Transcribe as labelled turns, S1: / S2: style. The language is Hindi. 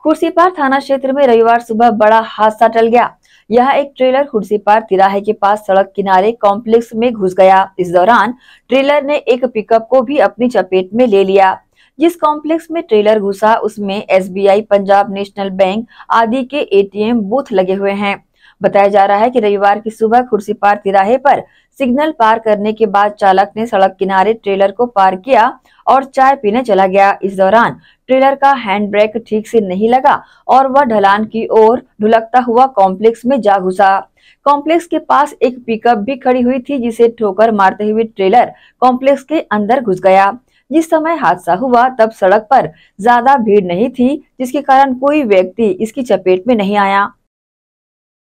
S1: खुर्सीपार थाना क्षेत्र में रविवार सुबह बड़ा हादसा टल गया। यह एक ट्रेलर खुर्सीपार तिराहे के पास सड़क किनारे कॉम्प्लेक्स में घुस गया। इस दौरान ट्रेलर ने एक पिकअप को भी अपनी चपेट में ले लिया। जिस कॉम्प्लेक्स में ट्रेलर घुसा, उसमें एसबीआई, पंजाब नेशनल बैंक आदि के एटीएम बूथ लगे हुए हैं। बताया जा रहा है कि रविवार की सुबह कुर्सी पार तिराहे पर सिग्नल पार करने के बाद चालक ने सड़क किनारे ट्रेलर को पार किया और चाय पीने चला गया। इस दौरान ट्रेलर का हैंड ब्रेक ठीक से नहीं लगा और वह ढलान की ओर ढुलकता हुआ कॉम्प्लेक्स में जा घुसा। कॉम्प्लेक्स के पास एक पिकअप भी खड़ी हुई थी, जिसे ठोकर मारते हुए ट्रेलर कॉम्प्लेक्स के अंदर घुस गया। जिस समय हादसा हुआ, तब सड़क पर ज़्यादा भीड़ नहीं थी, जिसके कारण कोई व्यक्ति इसकी चपेट में नहीं आया।